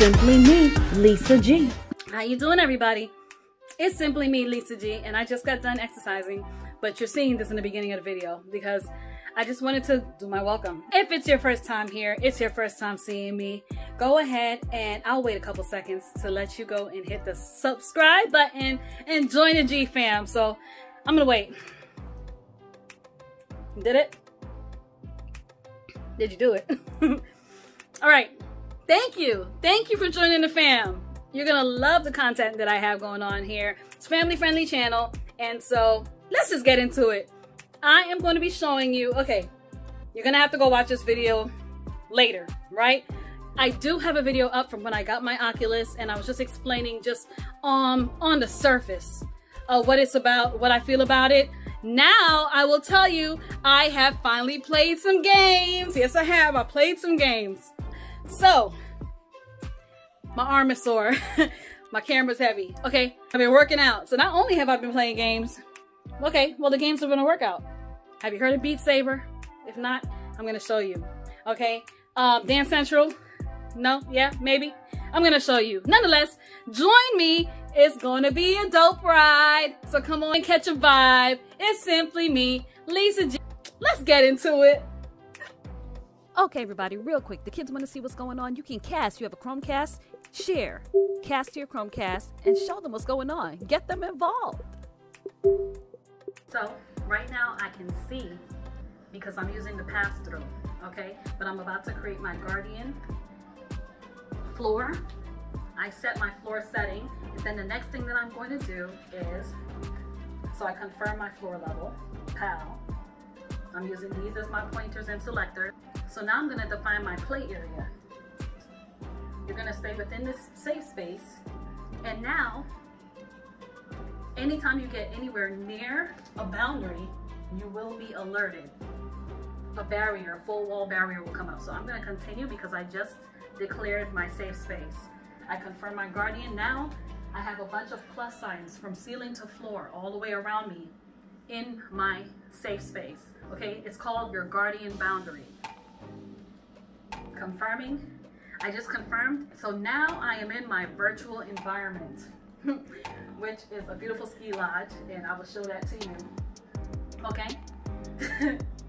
simply me, Lisa G. How you doing, everybody? It's simply me, Lisa G, and I just got done exercising, but you're seeing this in the beginning of the video because I just wanted to do my welcome. If it's your first time here, it's your first time seeing me, go ahead and I'll wait a couple seconds to let you go and hit the subscribe button and join the G fam. So I'm gonna wait. Did it? Did you do it? All right. Thank you. Thank you for joining the fam. You're gonna love the content that I have going on here. It's family friendly channel. And so let's just get into it. I am going to be showing you, okay, you're going to have to go watch this video later, right? I do have a video up from when I got my Oculus and I was just explaining just um, on the surface what it's about, what I feel about it. Now I will tell you, I have finally played some games. Yes, I have. I played some games. So, my arm is sore. my camera's heavy. Okay, I've been working out. So not only have I been playing games, Okay, well the games are gonna work out. Have you heard of Beat Saber? If not, I'm gonna show you. Okay, um, Dance Central? No, yeah, maybe. I'm gonna show you. Nonetheless, join me. It's gonna be a dope ride. So come on and catch a vibe. It's simply me, Lisa G. Let's get into it. Okay, everybody, real quick. The kids want to see what's going on. You can cast. You have a Chromecast. Share. Cast your Chromecast and show them what's going on. Get them involved. So right now I can see because I'm using the pass-through, okay? But I'm about to create my Guardian floor. I set my floor setting, and then the next thing that I'm going to do is, so I confirm my floor level, PAL. I'm using these as my pointers and selectors. So now I'm gonna define my play area. You're gonna stay within this safe space, and now anytime you get anywhere near a boundary, you will be alerted. A barrier, a full wall barrier will come up. So I'm gonna continue because I just declared my safe space. I confirm my guardian now. I have a bunch of plus signs from ceiling to floor all the way around me in my safe space. Okay, it's called your guardian boundary. Confirming, I just confirmed. So now I am in my virtual environment. which is a beautiful ski lodge, and I will show that to you. Okay?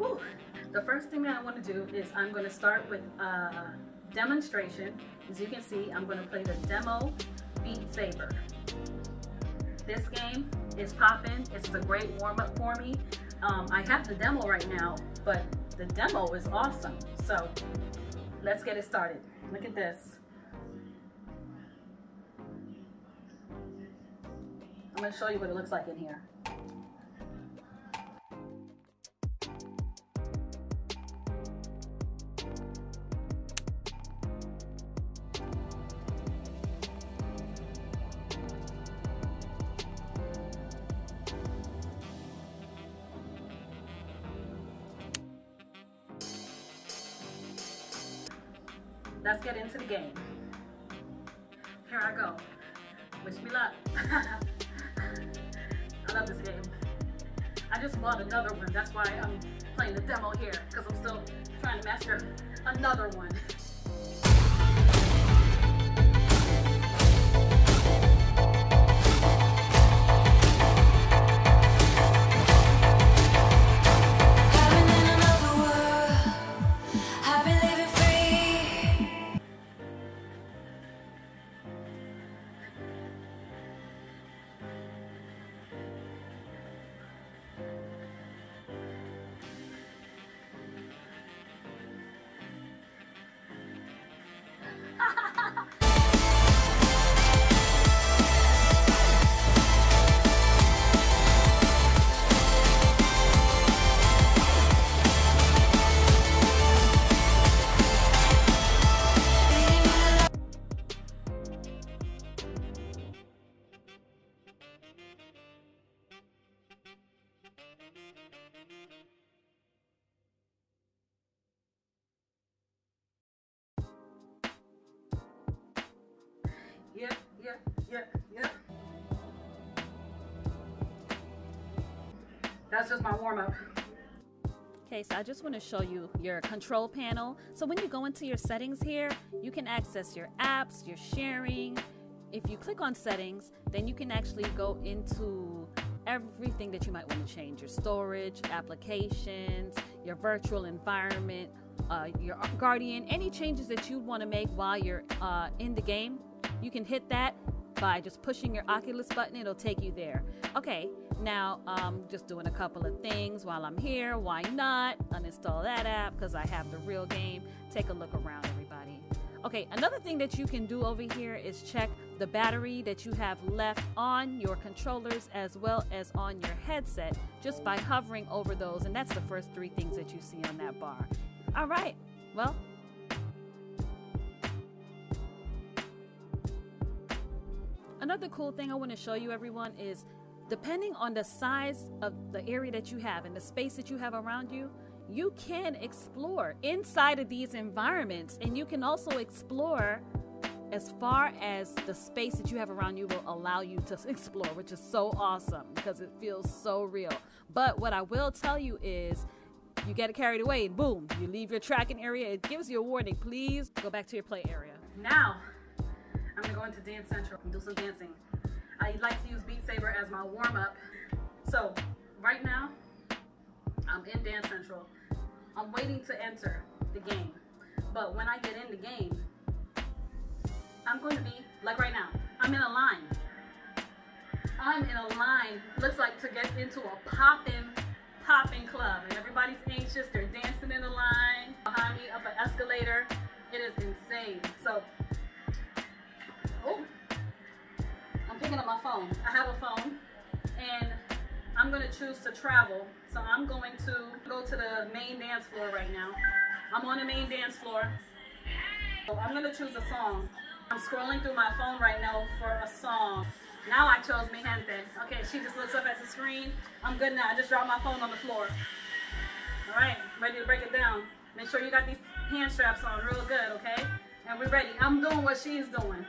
whew, the first thing that I want to do is I'm going to start with a demonstration. As you can see, I'm going to play the demo Beat Saber. This game is popping. It's a great warm-up for me. Um, I have the demo right now, but the demo is awesome. So let's get it started. Look at this. I'm gonna show you what it looks like in here. Let's get into the game. Here I go. Wish me luck. I love this game. I just bought another one. That's why I'm playing the demo here because I'm still trying to master another one. that's just my warm up. Okay, so I just want to show you your control panel. So when you go into your settings here, you can access your apps, your sharing. If you click on settings, then you can actually go into everything that you might want to change your storage, applications, your virtual environment, uh, your guardian, any changes that you want to make while you're uh, in the game. You can hit that by just pushing your Oculus button, it'll take you there. Okay, now um, just doing a couple of things while I'm here. Why not uninstall that app because I have the real game. Take a look around, everybody. Okay, another thing that you can do over here is check the battery that you have left on your controllers as well as on your headset just by hovering over those. And that's the first three things that you see on that bar. All right, well, Another cool thing I want to show you everyone is depending on the size of the area that you have and the space that you have around you, you can explore inside of these environments and you can also explore as far as the space that you have around you will allow you to explore, which is so awesome because it feels so real. But what I will tell you is you get carried away and boom, you leave your tracking area. It gives you a warning. Please go back to your play area. Now, I'm gonna go into Dance Central and do some dancing. I like to use Beat Saber as my warm up. So right now, I'm in Dance Central. I'm waiting to enter the game. But when I get in the game, I'm going to be, like right now, I'm in a line. I'm in a line, looks like to get into a poppin', poppin' club. And everybody's anxious, they're dancing in the line, behind me up an escalator. It is insane. So oh, I'm picking up my phone. I have a phone and I'm gonna choose to travel. So I'm going to go to the main dance floor right now. I'm on the main dance floor. So I'm gonna choose a song. I'm scrolling through my phone right now for a song. Now I chose Mi Gente. Okay, she just looks up at the screen. I'm good now. I just dropped my phone on the floor. All right, ready to break it down. Make sure you got these hand straps on real good, okay? And we're ready. I'm doing what she's doing.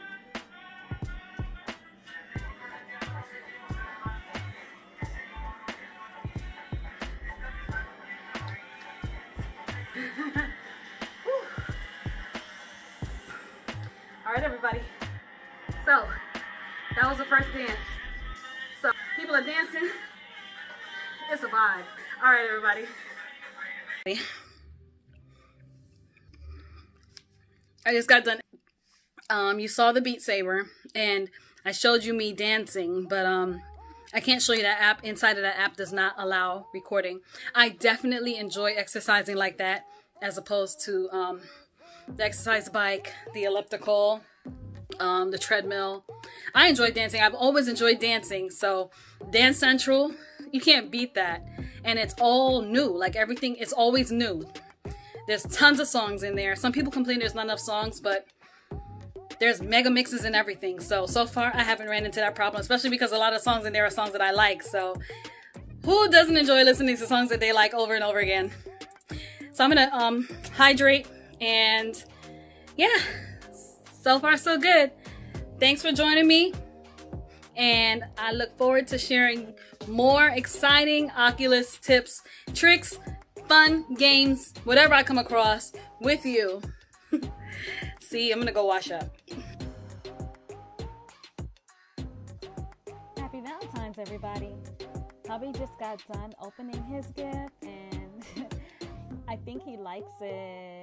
First dance. So, people are dancing. It's a vibe. All right, everybody. I just got done. Um, you saw the Beat Saber, and I showed you me dancing, but um, I can't show you that app. Inside of that app does not allow recording. I definitely enjoy exercising like that as opposed to um, the exercise bike, the elliptical, um, the treadmill. I enjoy dancing. I've always enjoyed dancing. So Dance Central, you can't beat that. And it's all new. Like everything, it's always new. There's tons of songs in there. Some people complain there's not enough songs, but there's mega mixes and everything. So, so far I haven't ran into that problem, especially because a lot of songs in there are songs that I like. So who doesn't enjoy listening to songs that they like over and over again? So I'm gonna um, hydrate and yeah, so far so good. Thanks for joining me. And I look forward to sharing more exciting Oculus tips, tricks, fun games, whatever I come across with you. See, I'm gonna go wash up. Happy Valentine's, everybody. Hubby just got done opening his gift and I think he likes it.